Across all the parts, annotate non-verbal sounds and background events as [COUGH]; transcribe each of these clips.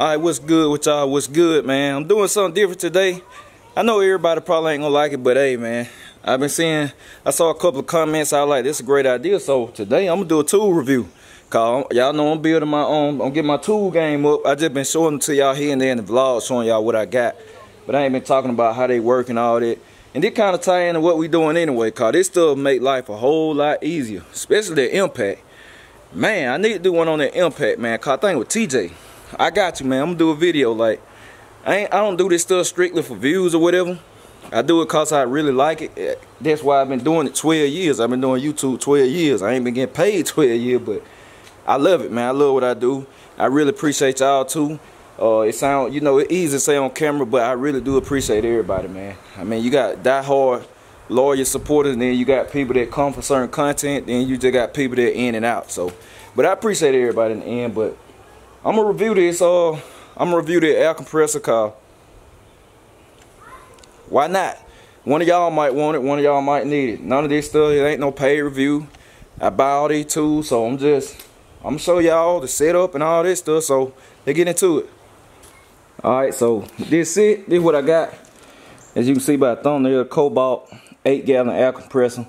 Alright, what's good with y'all? What's good, man? I'm doing something different today. I know everybody probably ain't gonna like it, but hey, man. I've been seeing, I saw a couple of comments. I like, this is a great idea. So today I'm gonna do a tool review. Cause y'all know I'm building my own, I'm getting my tool game up. I just been showing them to y'all here and there in the vlog, showing y'all what I got. But I ain't been talking about how they work and all that. And this kind of tie into what we doing anyway, cause this stuff make life a whole lot easier, especially the impact. Man, I need to do one on the impact, man. Cause I think with TJ, I got you, man. I'm gonna do a video like I ain't I don't do this stuff strictly for views or whatever. I do it cause I really like it. That's why I've been doing it 12 years. I've been doing YouTube 12 years. I ain't been getting paid [LAUGHS] 12 years, but I love it, man. I love what I do. I really appreciate y'all too. Uh, it sound, you know, it's easy to say on camera, but I really do appreciate everybody, man. I mean, you got die-hard loyal supporters, and then you got people that come for certain content, then you just got people that in and out. So, but I appreciate everybody in the end, but I'm gonna review this. Uh, I'm gonna review the air compressor car. Why not? One of y'all might want it. One of y'all might need it. None of this stuff. It ain't no paid review. I buy all these tools, so I'm just I'm gonna show y'all the setup and all this stuff. So let's get into it. All right, so this it. This is what I got. As you can see by the thumbnail, Kobalt eight gallon air compressor.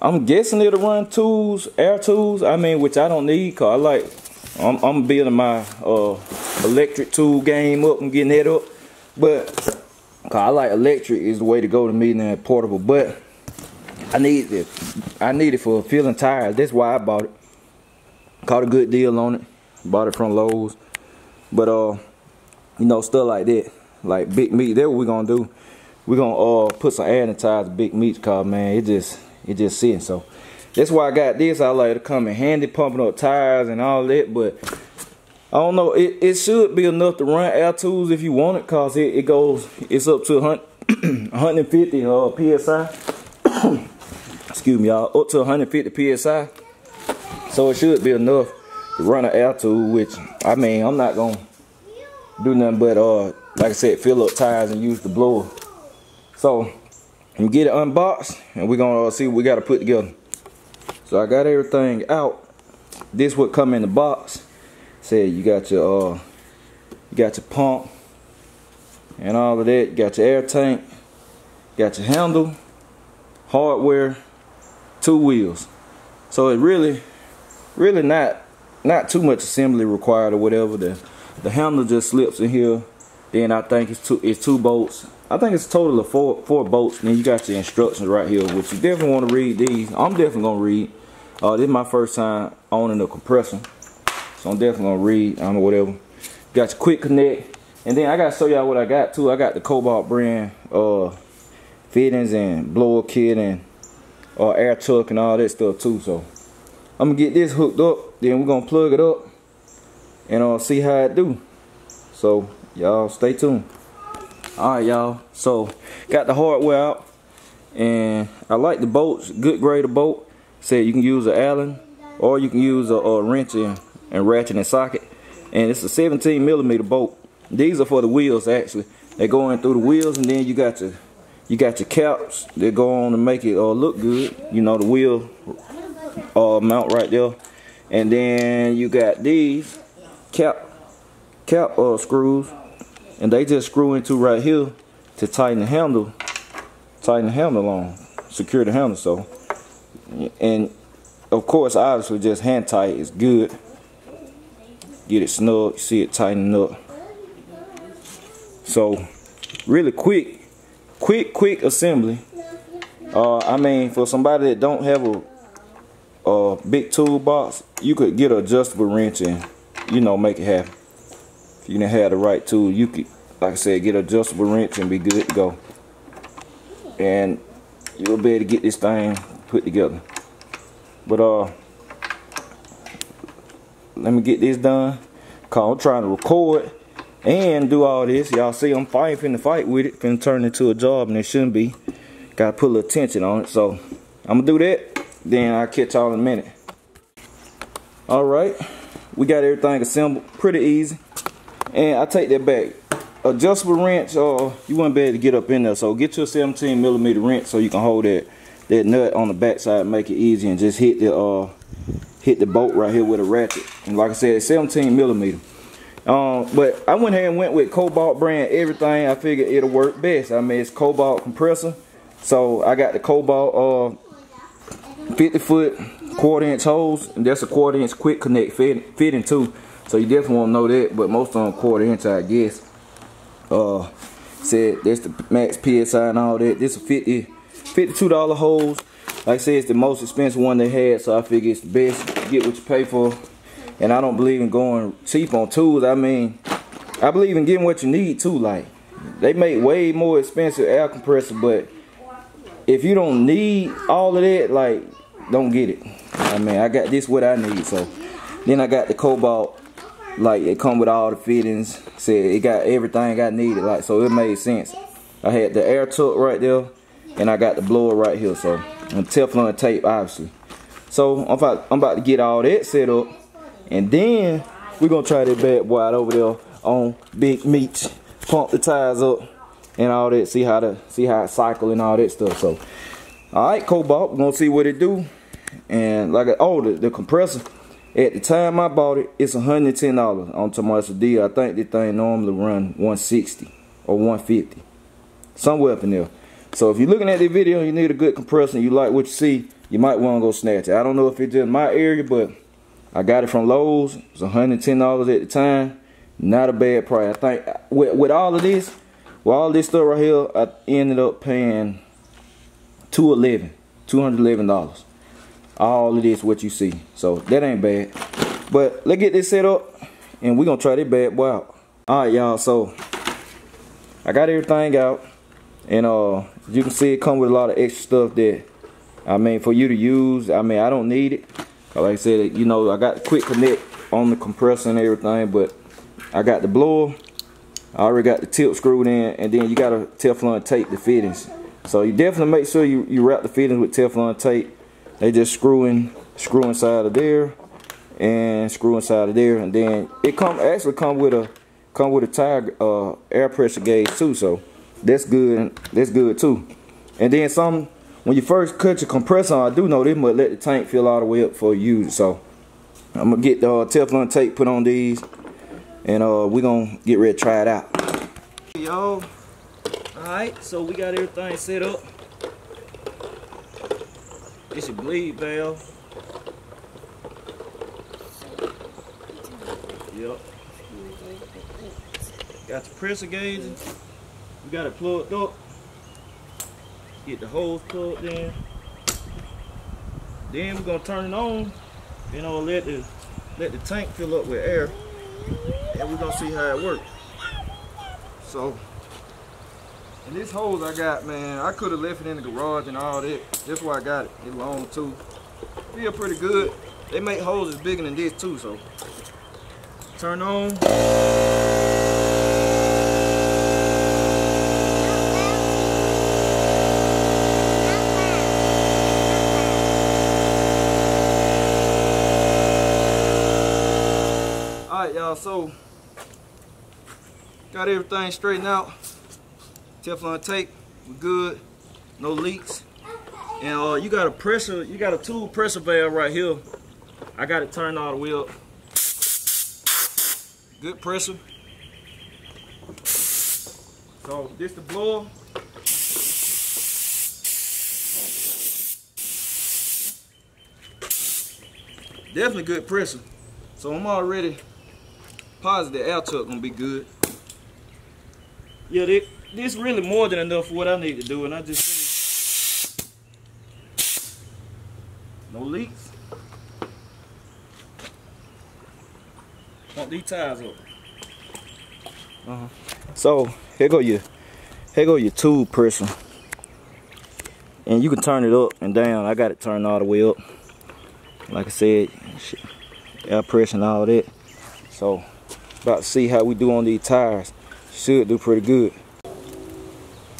I'm guessing it'll run tools, air tools. I mean, which I don't need, cause I like I'm, I'm building my uh, electric tool game up and getting that up. But I like electric is the way to go to me than portable. But I need it. I need it for filling tires. That's why I bought it. Caught a good deal on it. Bought it from Lowe's. But uh, you know, stuff like that. Like big meat. That's what we're gonna do. We're gonna uh put some air in the tires big meat cause man, it just it just sitting so. That's why I got this. I like to come in handy pumping up tires and all that, but I don't know. It, it should be enough to run air tools if you want it, cause it, it goes. It's up to 150 [CLEARS THROAT] uh, psi. [COUGHS] Excuse me, y'all. Up to 150 psi. So it should be enough to run an air tool. Which I mean, I'm not gonna do nothing but uh, like I said, fill up tires and use the blower. So I'm get it unboxed, and we're gonna uh, see what we got to put together. So I got everything out. This would come in the box. Said you got your uh you got your pump and all of that. You got your air tank, got your handle, hardware, two wheels. So it really really not not too much assembly required or whatever. The the handle just slips in here. Then I think it's two it's two bolts. I think it's a total of four four bolts. Then you got your instructions right here, which you definitely want to read these. I'm definitely gonna read. Uh, this is my first time owning a compressor. So I'm definitely gonna read, I don't know, whatever. Got your quick connect. And then I gotta show y'all what I got too. I got the Kobalt brand uh, fittings and blower kit and uh, air tuck and all that stuff too. So I'm gonna get this hooked up. Then we're gonna plug it up and uh, see how it do. So y'all stay tuned. Alright y'all, so got the hardware out and I like the bolts, good grade of bolt. Said you can use an Allen or you can use a, a wrench and, and ratchet and socket. And it's a 17 millimeter bolt. These are for the wheels actually. They go in through the wheels and then you got your you got your caps that go on to make it uh, look good. You know the wheel uh, mount right there. And then you got these cap cap uh, screws and they just screw into right here to tighten the handle tighten the handle on secure the handle so and of course obviously just hand tight is good. Get it snug see it tightening up. So really quick quick quick assembly. Uh, I mean for somebody that don't have a, a big toolbox you could get an adjustable wrench and you know make it happen. If you didn't have the right tool you could like I said get an adjustable wrench and be good to go. And you'll be able to get this thing put together but uh, let me get this done. Cause I'm trying to record and do all this. Y'all see I'm fighting the fight with it. Finna turn into a job and it shouldn't be. Gotta put a little tension on it. So I'm gonna do that. Then I'll catch y'all in a minute. Alright. We got everything assembled. Pretty easy. And I take that back. Adjustable wrench, uh, you wouldn't be able to get up in there. So get you a 17 millimeter wrench so you can hold that that nut on the back side make it easy and just hit the uh hit the bolt right here with a ratchet and like I said 17 millimeter Um, but I went ahead and went with Kobalt brand everything. I figured it'll work best. I mean, it's Kobalt compressor. So I got the Kobalt uh, 50 foot quarter inch hose. And that's a quarter inch quick connect fit, fitting too. So you definitely want to know that. But most of them quarter inch, I guess. Uh, said that's the max PSI and all that. This is a 50, $52 hose. Like I said, it's the most expensive one they had. So I figure it's the best. Get what you pay for. And I don't believe in going cheap on tools. I mean, I believe in getting what you need too. Like, they make way more expensive air compressor, but if you don't need all of that, like, don't get it. I mean, I got this what I need. So then I got the Kobalt Like, it come with all the fittings. Said it got everything I needed. Like, so it made sense. I had the air tuck right there, and I got the blower right here. So, and Teflon tape, obviously. So I'm about, I'm about to get all that set up. And then we're gonna try that bad boy out over there on Big Meats. Pump the tires up and all that. See how to see how it cycle and all that stuff. So alright, Kobalt, we're gonna see what it do. And like oh the, the compressor. At the time I bought it, it's $110 on Tomas deal. I think this thing normally run 160 or 150. Somewhere up in there. So if you're looking at the video and you need a good compressor and you like what you see, you might want to go snatch it. I don't know if it's in my area, but I got it from Lowe's. It was $110 at the time. Not a bad price. I think with, with all of this, with all this stuff right here, I ended up paying $211, $211. All of this what you see. So that ain't bad. But let's get this set up and we're gonna try this bad boy out. Alright y'all, so I got everything out. And uh you can see it come with a lot of extra stuff that I mean for you to use. I mean I don't need it. Like I said, you know, I got quick connect on the compressor and everything, but I got the blower. I already got the tip screwed in, and then you got to Teflon tape the fittings. So you definitely make sure you, you wrap the fittings with Teflon tape. They just screw in, screw inside of there, and screw inside of there, and then it come actually come with a come with a tire uh, air pressure gauge too. So that's good. That's good too. And then some when you first cut your compressor I do know this might let the tank fill all the way up for you. So I'm gonna get the uh, Teflon tape put on these and uh, we're gonna get ready to try it out. Y'all, alright, so we got everything set up. It's a bleed valve. Yep. Got the pressure gauge. We got it plugged up. Get the hose plugged in. Then we're gonna turn it on. You know, let the let the tank fill up with air. And we're gonna see how it works. So and this hose I got, man, I could have left it in the garage and all that. That's why I got it. It's long too. Feel pretty good. They make hoses bigger than this too, so turn on. y'all. So, got everything straightened out. Teflon tape, we good. No leaks. And uh, you got a pressure, you got a tool pressure valve right here. I got it turned all the way up. Good pressure. So this the blower. Definitely good pressure. So I'm already positive air tuck gonna be good. Yeah, they, this really more than enough for what I need to do, and I just no leaks. Want these tires up. Uh -huh. So here go your here go your tube pressure. And you can turn it up and down. I got it turned all the way up. Like I said, air pressure and all that. So about to see how we do on these tires. Should do pretty good.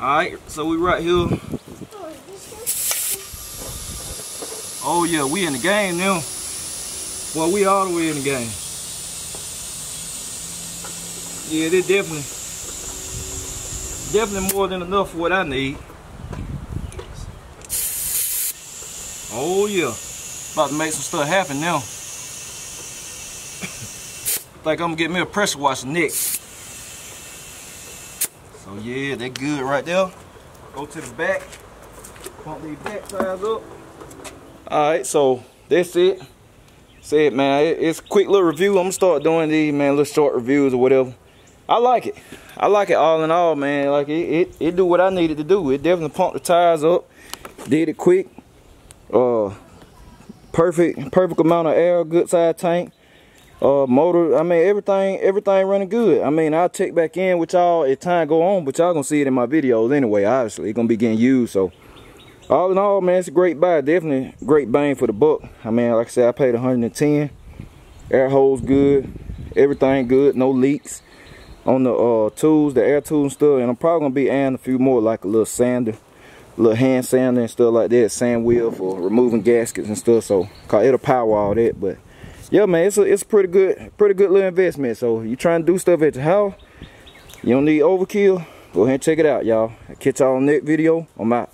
Alright, so we right here. Oh yeah, we in the game now. Well, we all the way in the game. Yeah, they definitely, definitely more than enough for what I need. Oh yeah, about to make some stuff happen now. Think I'm gonna get me a pressure washer next. So yeah, they good right there. Go to the back, pump these back sides up. All right, so that's it. Say it, man. It's a quick little review. I'm gonna start doing these, man, little short reviews or whatever. I like it. I like it all in all, man. Like it, it, it do what I needed to do. It definitely pumped the tires up. Did it quick. Uh, perfect, perfect amount of air. Good size tank. Uh, motor. I mean, everything, everything running good. I mean, I'll check back in with y'all as time go on, but y'all gonna see it in my videos anyway. Obviously, it's gonna be getting used. So all in all, man, it's a great buy. Definitely great bang for the buck. I mean, like I said, I paid 110. Air hose good. Everything good. No leaks on the uh, tools, the air tools and stuff. And I'm probably to be adding a few more, like a little sander, little hand sander and stuff like that. Sand wheel for removing gaskets and stuff. So it'll power all that. But yeah, man, it's a, it's a pretty good, pretty good little investment. So you trying to do stuff at your house, you don't need overkill. Go ahead and check it out, y'all. Catch y'all on the next video. I'm out.